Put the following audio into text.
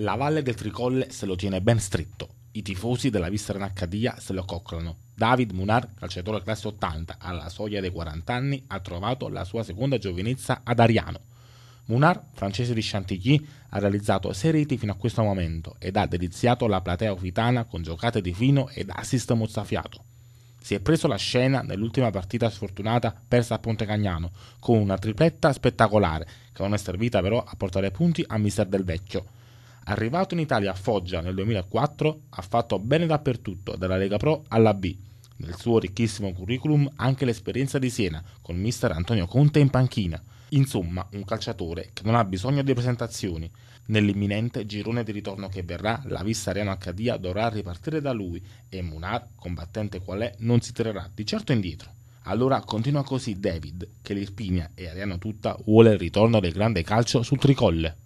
La valle del Tricolle se lo tiene ben stretto. I tifosi della Vista Accadia se lo coccolano. David Munar, calciatore classe 80, alla soglia dei 40 anni, ha trovato la sua seconda giovinezza ad Ariano. Munar, francese di Chantilly, ha realizzato 6 reti fino a questo momento ed ha deliziato la platea ufitana con giocate di fino ed assist mozzafiato. Si è preso la scena nell'ultima partita sfortunata persa a Ponte Cagnano con una tripletta spettacolare che non è servita però a portare punti a Mister del Vecchio. Arrivato in Italia a Foggia nel 2004, ha fatto bene dappertutto, dalla Lega Pro alla B. Nel suo ricchissimo curriculum anche l'esperienza di Siena, con mister Antonio Conte in panchina. Insomma, un calciatore che non ha bisogno di presentazioni. Nell'imminente girone di ritorno che verrà, la vista Ariano Accadia dovrà ripartire da lui e Munar, combattente qual è, non si tirerà di certo indietro. Allora continua così David, che l'Irpinia e Ariano tutta vuole il ritorno del grande calcio sul tricolle.